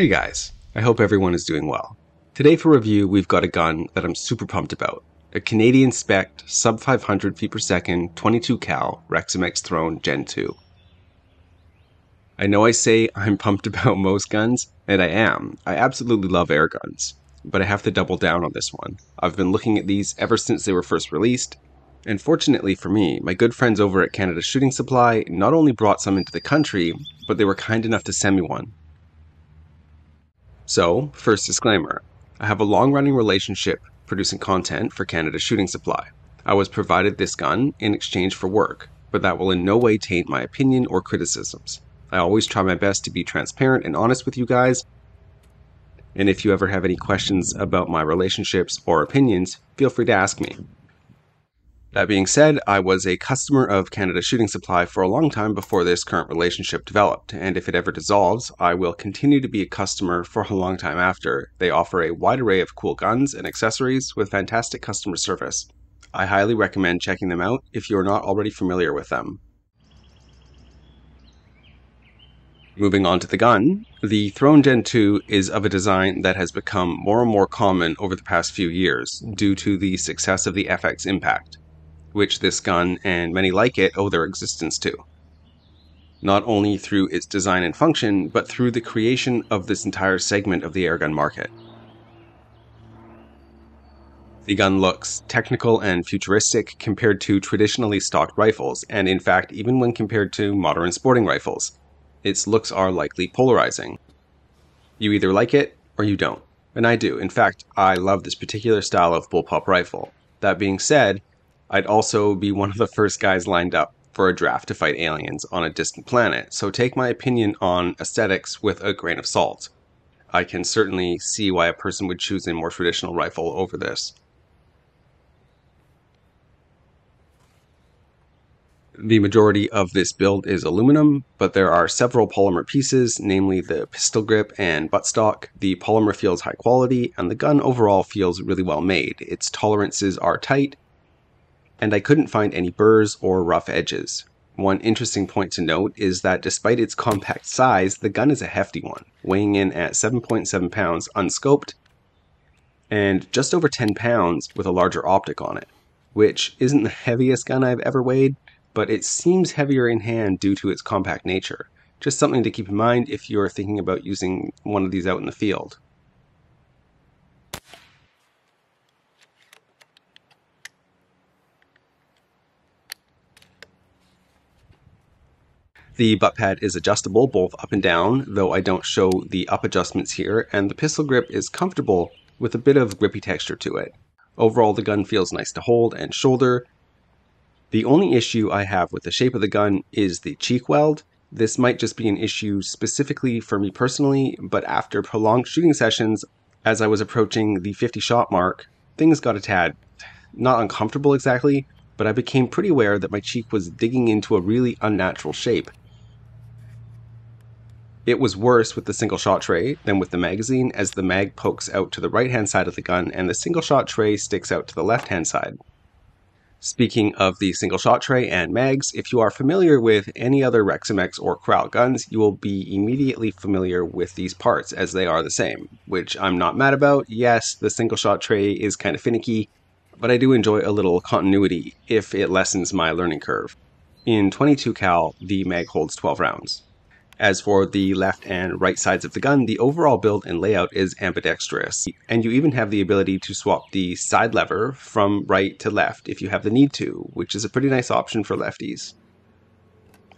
Hey guys, I hope everyone is doing well. Today for review, we've got a gun that I'm super pumped about. A Canadian spec sub 500 feet per second 22 cal Reximex Throne Gen 2. I know I say I'm pumped about most guns, and I am. I absolutely love air guns, but I have to double down on this one. I've been looking at these ever since they were first released, and fortunately for me, my good friends over at Canada Shooting Supply not only brought some into the country, but they were kind enough to send me one. So, first disclaimer I have a long running relationship producing content for Canada Shooting Supply. I was provided this gun in exchange for work, but that will in no way taint my opinion or criticisms. I always try my best to be transparent and honest with you guys. And if you ever have any questions about my relationships or opinions, feel free to ask me. That being said, I was a customer of Canada Shooting Supply for a long time before this current relationship developed, and if it ever dissolves, I will continue to be a customer for a long time after. They offer a wide array of cool guns and accessories with fantastic customer service. I highly recommend checking them out if you are not already familiar with them. Moving on to the gun, the Throne Gen 2 is of a design that has become more and more common over the past few years due to the success of the FX Impact which this gun and many like it owe their existence to. Not only through its design and function, but through the creation of this entire segment of the airgun market. The gun looks technical and futuristic compared to traditionally stocked rifles, and in fact, even when compared to modern sporting rifles, its looks are likely polarizing. You either like it or you don't, and I do. In fact, I love this particular style of bullpup rifle. That being said, I'd also be one of the first guys lined up for a draft to fight aliens on a distant planet, so take my opinion on aesthetics with a grain of salt. I can certainly see why a person would choose a more traditional rifle over this. The majority of this build is aluminum, but there are several polymer pieces, namely the pistol grip and buttstock. The polymer feels high quality, and the gun overall feels really well made. Its tolerances are tight, and I couldn't find any burrs or rough edges. One interesting point to note is that despite its compact size, the gun is a hefty one, weighing in at 7.7 pounds unscoped and just over 10 pounds with a larger optic on it, which isn't the heaviest gun I've ever weighed, but it seems heavier in hand due to its compact nature. Just something to keep in mind if you're thinking about using one of these out in the field. The butt pad is adjustable both up and down, though I don't show the up adjustments here, and the pistol grip is comfortable with a bit of grippy texture to it. Overall, the gun feels nice to hold and shoulder. The only issue I have with the shape of the gun is the cheek weld. This might just be an issue specifically for me personally, but after prolonged shooting sessions, as I was approaching the 50 shot mark, things got a tad not uncomfortable exactly, but I became pretty aware that my cheek was digging into a really unnatural shape. It was worse with the single shot tray than with the magazine, as the mag pokes out to the right hand side of the gun and the single shot tray sticks out to the left hand side. Speaking of the single shot tray and mags, if you are familiar with any other Reximex or Kral guns, you will be immediately familiar with these parts as they are the same, which I'm not mad about. Yes, the single shot tray is kind of finicky, but I do enjoy a little continuity if it lessens my learning curve. In 22 cal, the mag holds 12 rounds. As for the left and right sides of the gun, the overall build and layout is ambidextrous, and you even have the ability to swap the side lever from right to left if you have the need to, which is a pretty nice option for lefties.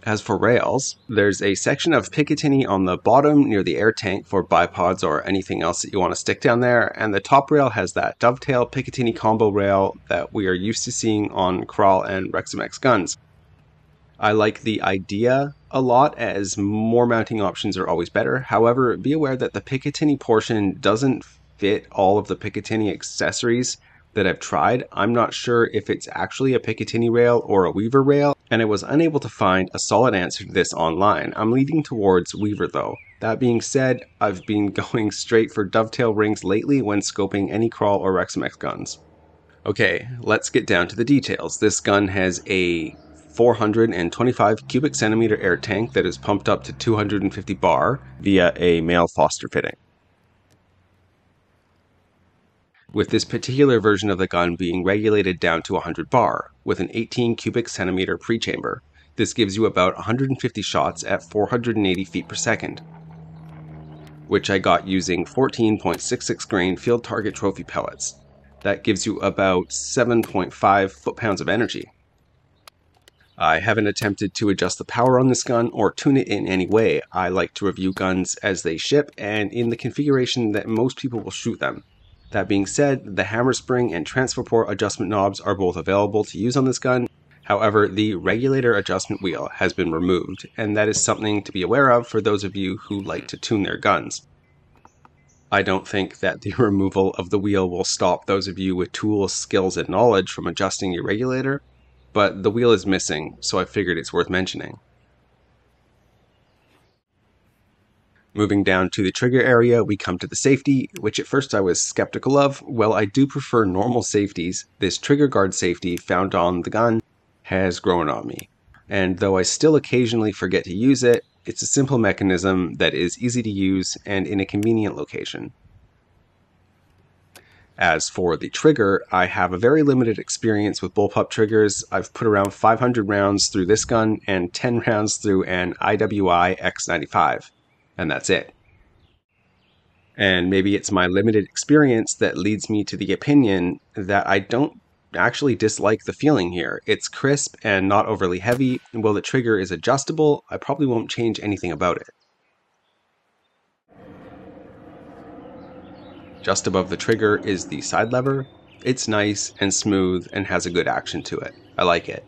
As for rails, there's a section of Picatinny on the bottom near the air tank for bipods or anything else that you want to stick down there, and the top rail has that dovetail Picatinny combo rail that we are used to seeing on Kral and Reximex guns. I like the idea a lot as more mounting options are always better. However, be aware that the Picatinny portion doesn't fit all of the Picatinny accessories that I've tried. I'm not sure if it's actually a Picatinny rail or a Weaver rail, and I was unable to find a solid answer to this online. I'm leaning towards Weaver though. That being said, I've been going straight for dovetail rings lately when scoping any Kral or Reximex guns. Okay, let's get down to the details. This gun has a 425 cubic centimeter air tank that is pumped up to 250 bar via a male Foster fitting. With this particular version of the gun being regulated down to 100 bar with an 18 cubic centimeter pre-chamber, this gives you about 150 shots at 480 feet per second, which I got using 14.66 grain field target trophy pellets. That gives you about 7.5 foot-pounds of energy. I haven't attempted to adjust the power on this gun or tune it in any way. I like to review guns as they ship and in the configuration that most people will shoot them. That being said, the hammer spring and transfer port adjustment knobs are both available to use on this gun. However, the regulator adjustment wheel has been removed, and that is something to be aware of for those of you who like to tune their guns. I don't think that the removal of the wheel will stop those of you with tools, skills, and knowledge from adjusting your regulator, but the wheel is missing, so I figured it's worth mentioning. Moving down to the trigger area, we come to the safety, which at first I was skeptical of. Well, I do prefer normal safeties. This trigger guard safety found on the gun has grown on me. And though I still occasionally forget to use it, it's a simple mechanism that is easy to use and in a convenient location. As for the trigger, I have a very limited experience with bullpup triggers. I've put around 500 rounds through this gun and 10 rounds through an IWI X95, and that's it. And maybe it's my limited experience that leads me to the opinion that I don't actually dislike the feeling here. It's crisp and not overly heavy, and while the trigger is adjustable, I probably won't change anything about it. Just above the trigger is the side lever. It's nice and smooth and has a good action to it. I like it.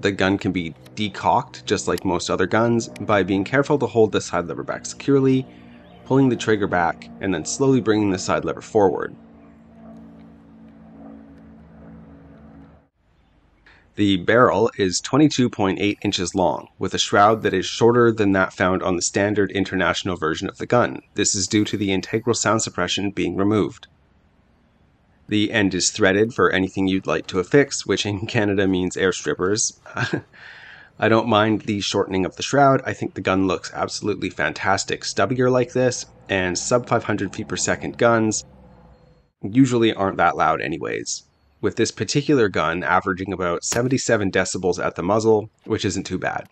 The gun can be decocked, just like most other guns, by being careful to hold the side lever back securely, pulling the trigger back, and then slowly bringing the side lever forward. The barrel is 22.8 inches long, with a shroud that is shorter than that found on the standard international version of the gun. This is due to the integral sound suppression being removed. The end is threaded for anything you'd like to affix, which in Canada means air strippers. I don't mind the shortening of the shroud. I think the gun looks absolutely fantastic stubbier like this, and sub 500 feet per second guns usually aren't that loud anyways with this particular gun averaging about 77 decibels at the muzzle, which isn't too bad.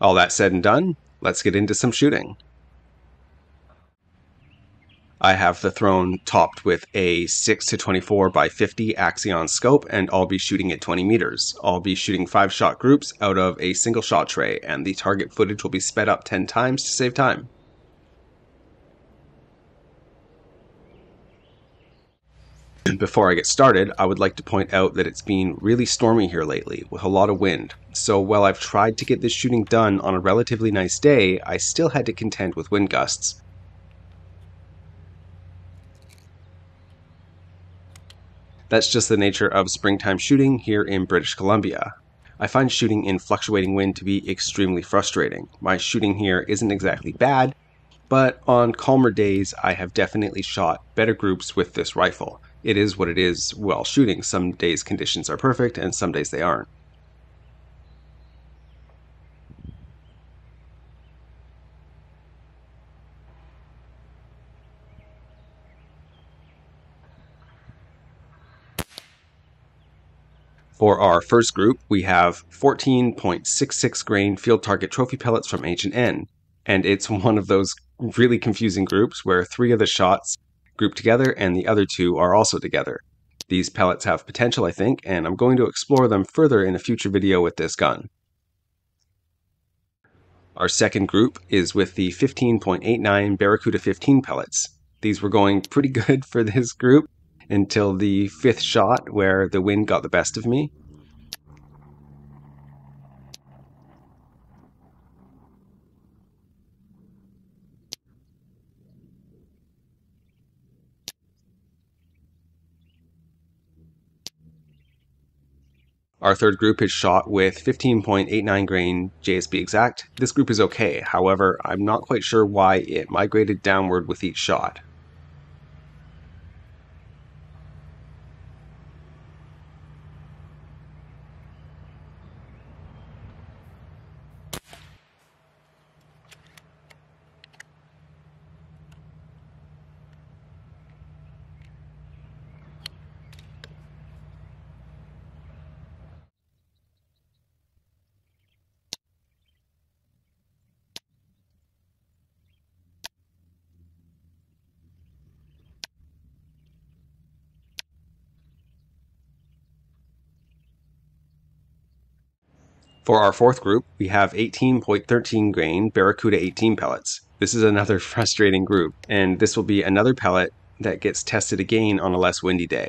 All that said and done, let's get into some shooting. I have the throne topped with a 6 to 24 by 50 Axion scope and I'll be shooting at 20 meters. I'll be shooting 5 shot groups out of a single shot tray and the target footage will be sped up 10 times to save time. Before I get started, I would like to point out that it's been really stormy here lately with a lot of wind. So while I've tried to get this shooting done on a relatively nice day, I still had to contend with wind gusts. That's just the nature of springtime shooting here in British Columbia. I find shooting in fluctuating wind to be extremely frustrating. My shooting here isn't exactly bad, but on calmer days I have definitely shot better groups with this rifle it is what it is while shooting. Some days conditions are perfect and some days they aren't. For our first group, we have 14.66 grain field target trophy pellets from H&N, and it's one of those really confusing groups where three of the shots grouped together, and the other two are also together. These pellets have potential, I think, and I'm going to explore them further in a future video with this gun. Our second group is with the 15.89 Baracuda 15 pellets. These were going pretty good for this group, until the fifth shot where the wind got the best of me. Our third group is shot with 15.89 grain JSB exact. This group is okay, however, I'm not quite sure why it migrated downward with each shot. For our fourth group, we have 18.13 grain Baracuda 18 pellets. This is another frustrating group, and this will be another pellet that gets tested again on a less windy day.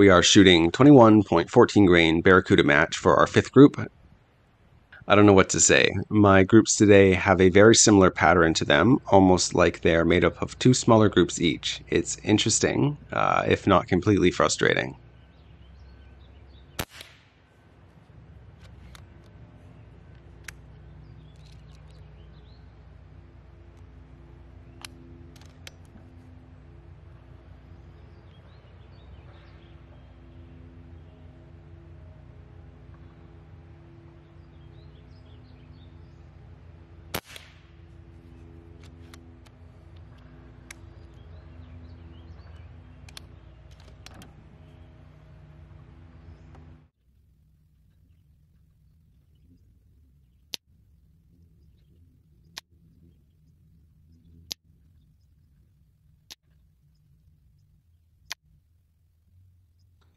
We are shooting 21.14 grain Baracuda match for our fifth group. I don't know what to say. My groups today have a very similar pattern to them, almost like they are made up of two smaller groups each. It's interesting, uh, if not completely frustrating.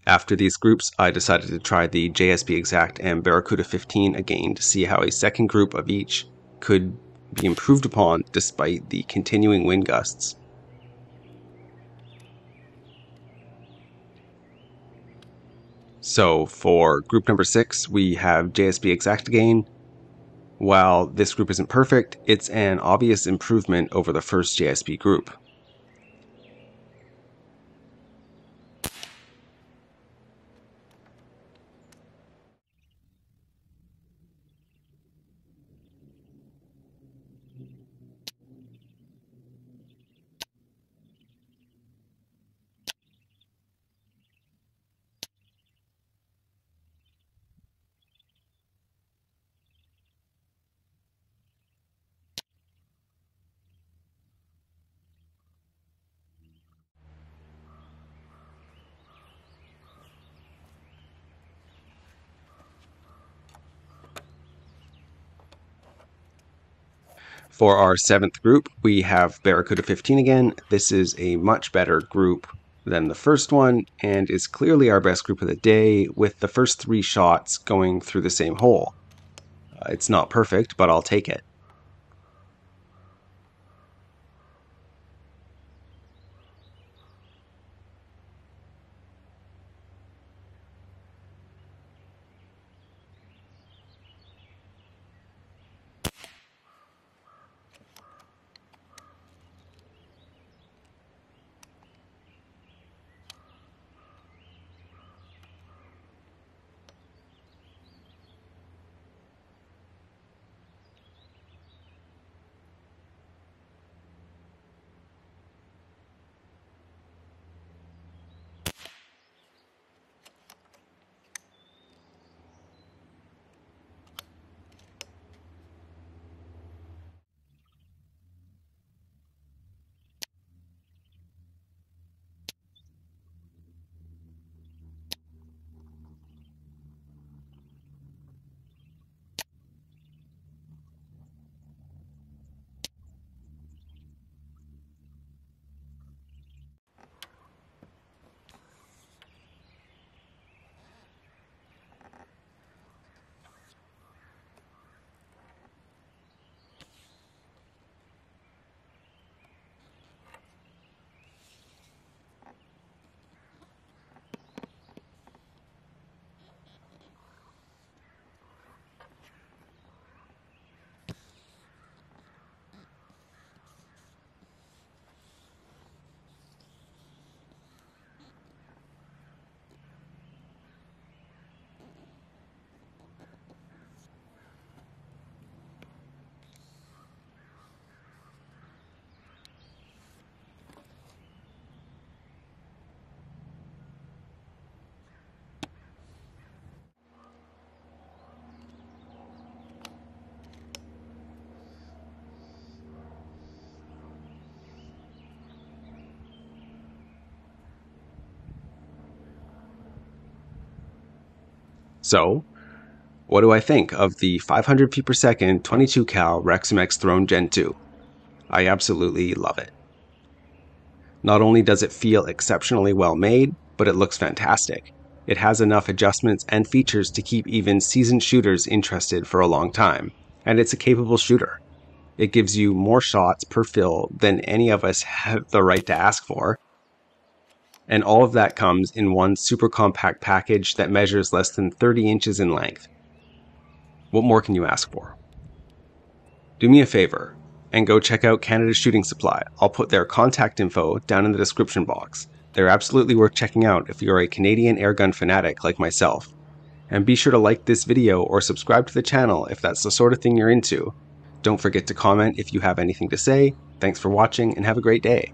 After these groups, I decided to try the JSB Exact and Baracuda 15 again to see how a second group of each could be improved upon despite the continuing wind gusts. So for group number six, we have JSB Exact again. While this group isn't perfect, it's an obvious improvement over the first JSB group. For our seventh group, we have Baracuda 15 again. This is a much better group than the first one and is clearly our best group of the day with the first three shots going through the same hole. Uh, it's not perfect, but I'll take it. So, what do I think of the 500 feet per second 22 cal Reximex Throne Gen 2? I absolutely love it. Not only does it feel exceptionally well made, but it looks fantastic. It has enough adjustments and features to keep even seasoned shooters interested for a long time, and it's a capable shooter. It gives you more shots per fill than any of us have the right to ask for. And all of that comes in one super compact package that measures less than 30 inches in length. What more can you ask for? Do me a favor and go check out Canada Shooting Supply. I'll put their contact info down in the description box. They're absolutely worth checking out if you're a Canadian airgun fanatic like myself. And be sure to like this video or subscribe to the channel if that's the sort of thing you're into. Don't forget to comment if you have anything to say. Thanks for watching and have a great day.